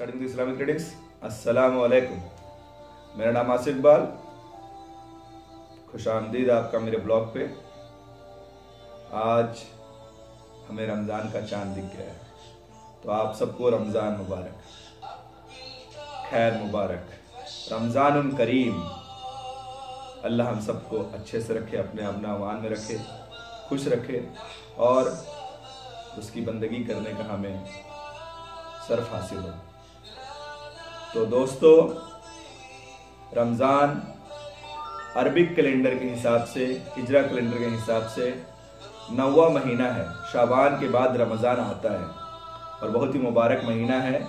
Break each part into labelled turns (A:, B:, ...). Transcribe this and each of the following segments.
A: Starting Islamic readings अस्सलाम वालेकुम मेरा नाम आसिफ इकबाल। खुश आमदीद आपका मेरे ब्लॉग पे। आज हमें रमज़ान का चाँद दिख गया है। तो आप सबको रमज़ान मुबारक। खैर मुबारक। रमज़ान करीम। अल्लाह हम सबको अच्छे से रखे, अपने अपना अमान में रखे, खुश रखे और उसकी बंदगी करने का हमें सरफ हासिल हो। तो दोस्तों, रमज़ान अरबिक कैलेंडर के हिसाब से, हिजरा कैलेंडर के हिसाब से नवा महीना है। शाबान के बाद रमज़ान आता है और बहुत ही मुबारक महीना है।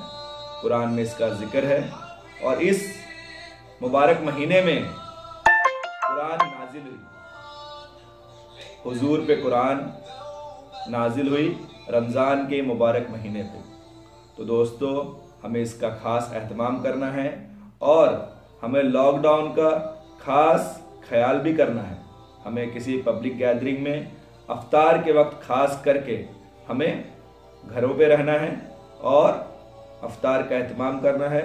A: कुरान में इसका ज़िक्र है और इस मुबारक महीने में कुरान नाजिल हुई। हुजूर पे कुरान नाजिल हुई रमज़ान के मुबारक महीने पे। तो दोस्तों हमें इसका खास अहतमाम करना है और हमें लॉकडाउन का खास ख्याल भी करना है। हमें किसी पब्लिक गैदरिंग में अफ्तार के वक्त खास करके हमें घरों पे रहना है और अफ्तार का अहतमाम करना है,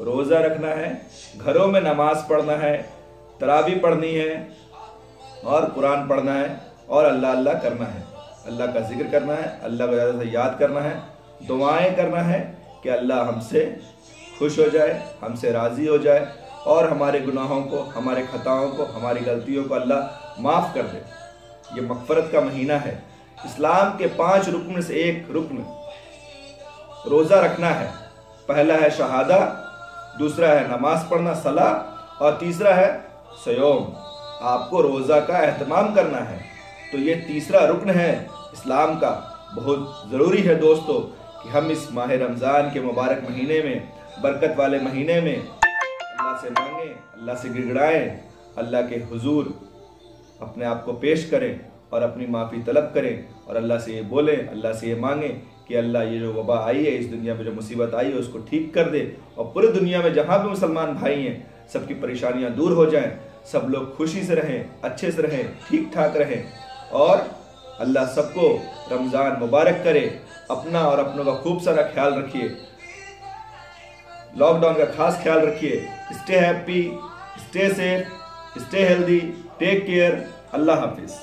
A: रोज़ा रखना है, घरों में नमाज़ पढ़ना है, तरावी पढ़नी है और कुरान पढ़ना है और अल्लाह अल्लाह करना है। अल्लाह का ज़िक्र करना है, अल्लाह को ज़्यादा से याद करना है, दुआएँ करना है कि अल्लाह हमसे खुश हो जाए, हमसे राज़ी हो जाए और हमारे गुनाहों को, हमारे खताओं को, हमारी गलतियों को अल्लाह माफ़ कर दे। ये मकफरत का महीना है। इस्लाम के पाँच रुकन से एक रुकन रोज़ा रखना है। पहला है शहादा, दूसरा है नमाज़ पढ़ना, सलाह और तीसरा है सयोम। आपको रोज़ा का अहतमाम करना है। तो ये तीसरा रुकन है इस्लाम का। बहुत ज़रूरी है दोस्तों कि हम इस माह रमज़ान के मुबारक महीने में, बरकत वाले महीने में अल्लाह से मांगें, अल्लाह से गिड़गड़ाएँ, अल्लाह के हुजूर अपने आप को पेश करें और अपनी माफ़ी तलब करें और अल्लाह से ये बोलें, अल्लाह से ये मांगें कि अल्लाह ये जो वबा आई है, इस दुनिया में जो मुसीबत आई है, उसको ठीक कर दे और पूरी दुनिया में जहाँ भी मुसलमान भाई हैं, सबकी परेशानियाँ दूर हो जाएँ, सब लोग खुशी से रहें, अच्छे से रहें ठीक ठाक रहें और अल्लाह सबको रमज़ान मुबारक करे, अपना और अपनों का खूब सारा ख्याल रखिए। लॉकडाउन का खास ख्याल रखिए। Stay happy stay safe stay healthy take care अल्लाह हाफिज़।